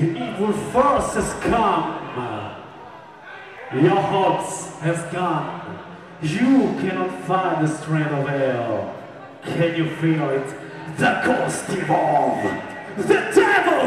The evil force has come. Your hopes have gone. You cannot find the strength of hell. Can you feel it? The ghost evolved. The devil.